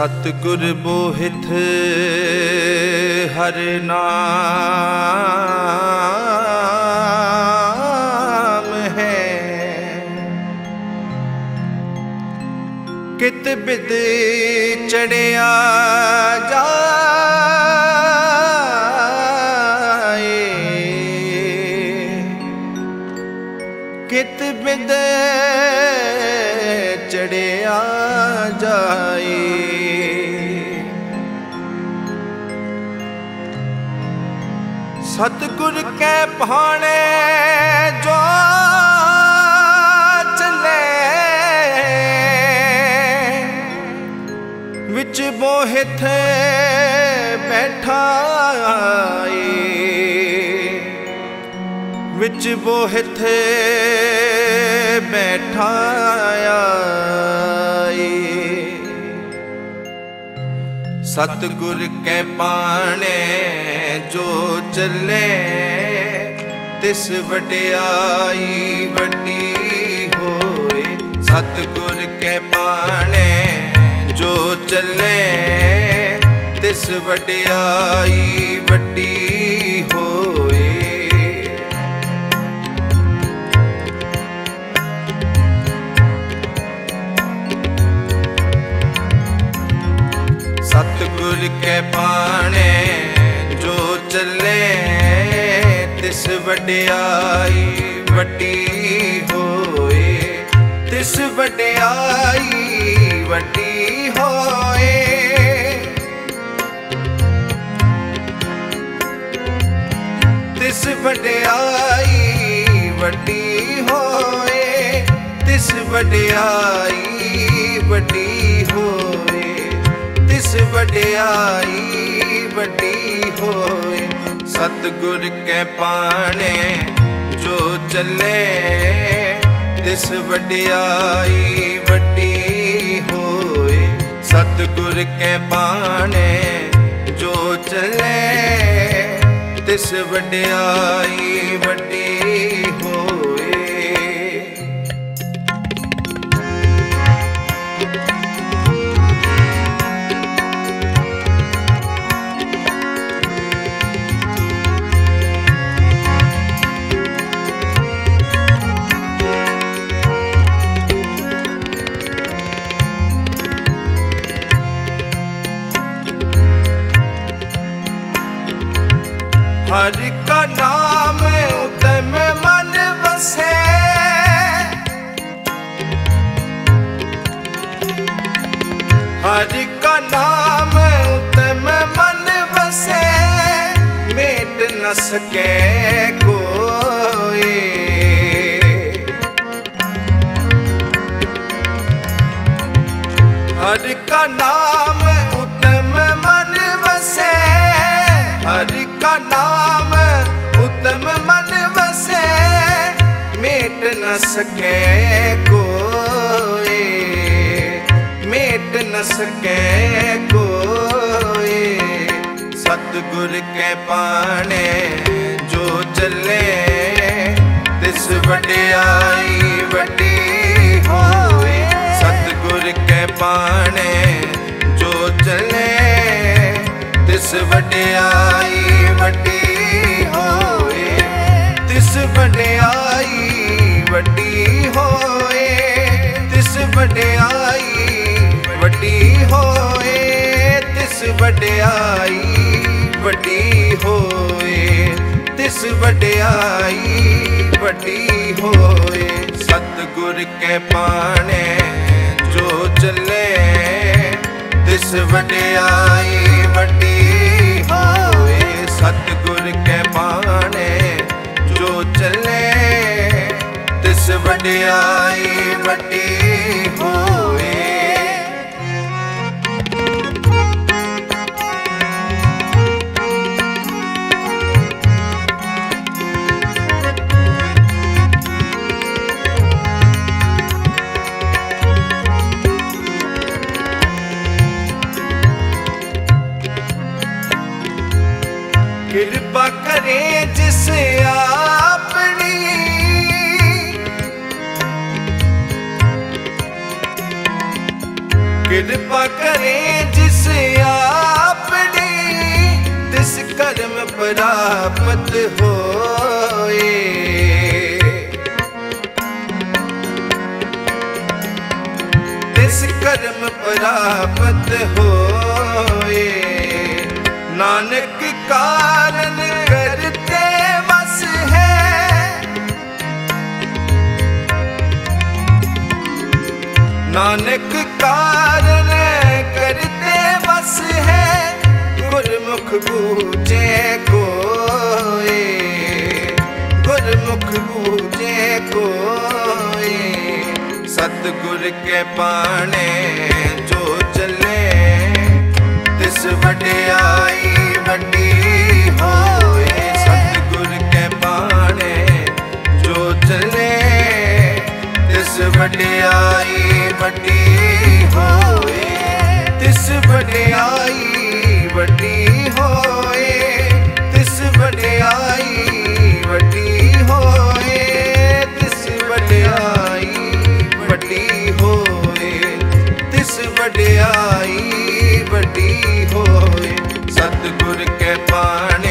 ਸਤਿਗੁਰ ਬੋਹਿਥ ਹਰ ਨਾਮ ਹੈ। ਕਿਤ ਬਿਦ ਚੜਿਆ ਜਾਏ। ਕਿਤ ਬਿਦ ਸਤਿਗੁਰ ਕੈ ਭਾਣੇ, ਜੋ ਚਲੇ। ਵਿੱਚ ਬੋਹਿਥ ਬੈਠਾ ਏ। ਵਿੱਚ ਬੋਹਿਥ ਬੈਠਾ ਏ। ਸਤਿਗੁਰ ਕੈ ਪਾਣੇ ਜੋ ਚੱਲੇ, ਤਿਸ ਵਡਿਆਈ ਵੱਡੀ ਹੋਏ। ਸਤਿਗੁਰ ਕੇ ਪਾਣੇ, ਜੋ ਚੱਲੇ, ਤਿਸ ਵਡਿਆਈ ਵੱਡੀ ਹੋਏ। ਸਤਿਗੁਰ ਕੇ ਪਾਣੇ ਵਡਿਆਈ ਵੱਡੀ ਹੋਏ, ਤਿਸ ਵਡਿਆਈ ਵੱਡੀ ਹੋਏ। ਤਿਸ ਵਡਿਆਈ ਵੱਡੀ ਹੋਏ, ਤਿਸ ਵਡਿਆਈ ਵੱਡੀ ਹੋਏ, ਤਿਸ ਵਡਿਆਈ ਵੱਡੀ ਹੋਏ। ਸਤਿਗੁਰ ਕੇ ਪਾਣੇ, ਜੋ ਚੱਲੇ, ਤਿਸ ਵਡਿਆਈ ਵੱਡੀ ਹੋਏ। ਸਤਿਗੁਰ ਕੇ ਪਾਣੇ, ਜੋ ਚੱਲੇ, ਤਿਸ ਵਡਿਆਈ ਵੱਡੀ ਹਰਿ ਕਾ ਨਾਮ ਉਤਮ ਮਨ ਵਸੈ। ਹਰਿ ਕਾ ਨਾਮ ਉਤਮ ਮਨ ਵਸੈ। ਮੇਟ ਨ ਸਕੈ ਕੋਏ ਹਰਿ ਕਾ ਨਾਮ ਮੇਟ ਨ ਸਕੈ ਕੋਏ ਮੇਟ ਨ ਸਕੈ ਕੋਏ ਸਤਿਗੁਰ ਕੈ ਪਾਣੇ ਜੋ ਚੱਲੇ, ਤਿਸ ਵਡਿਆਈ ਵੱਡੀ ਹੋਏ। ਸਤਿਗੁਰ ਕੈ ਪਾਣੇ ਜੋ ਚੱਲੇ, ਤਿਸ ਵਡਿਆਈ ਵੱਡੀ ਹੋਏ, ਤਿਸ ਵਡਿਆਈ ਵੱਡੀ ਹੋਏ। ਸਤਿਗੁਰ ਕੇ ਪਾਣੇ, ਜੋ ਚੱਲੇ, ਤਿਸ ਵਡਿਆਈ ਵੱਡੀ ਹੋਏ। ਸਤਿਗੁਰ ਕੇ ਪਾਣੇ, ਜੋ ਚੱਲੇ, ਤਿਸ ਵਡਿਆਈ ਵੱਡੀ ਹੋਏ। ਕਿਰਪਾ ਕਰੇ ਜਿਸ ਆਪਣੀ। ਕਿਰਪਾ ਕਰੇ ਜਿਸ ਆਪਣੀ, ਤਿਸ ਕਰਮ ਪ੍ਰਾਪਤ ਹੋਏ। ਤਿਸ ਕਰਮ ਪ੍ਰਾਪਤ ਹੋਏ। ਨਾਨਕ ਕਾ ਨਾਨਕ ਕਾਰਨ ਕਰਤੇ ਵਸ ਹੈ, ਗੁਰਮੁਖ ਬੂਝੇ ਕੋਏ। ਗੁਰਮੁਖ ਬੂਝੇ ਕੋਏ, ਸਤਿਗੁਰ ਕੇ ਬਾਣੇ ਜੋ ਚੱਲੇ, ਤਿਸ ਵਡਿਆਈ ਵੱਡੀ ਵਡਿਆਈ ਵੱਡੀ ਹੋਏ, ਤਿਸ ਵਡਿਆਈ ਵੱਡੀ ਹੋਏ, ਤਿਸ ਵਡਿਆਈ ਵੱਡੀ ਹੋਏ, ਤਿਸ ਵਡਿਆਈ ਵੱਡੀ ਹੋਏ, ਤਿਸ ਵਡਿਆਈ ਵੱਡੀ ਹੋਏ, ਸਤਿਗੁਰ ਕੇ ਬਾਣੇ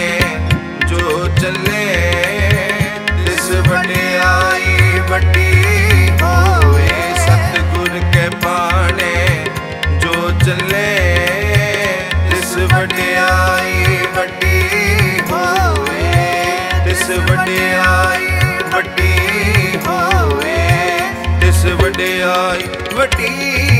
ਵੱਡੀ ਹੋਏ